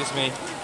Excuse me.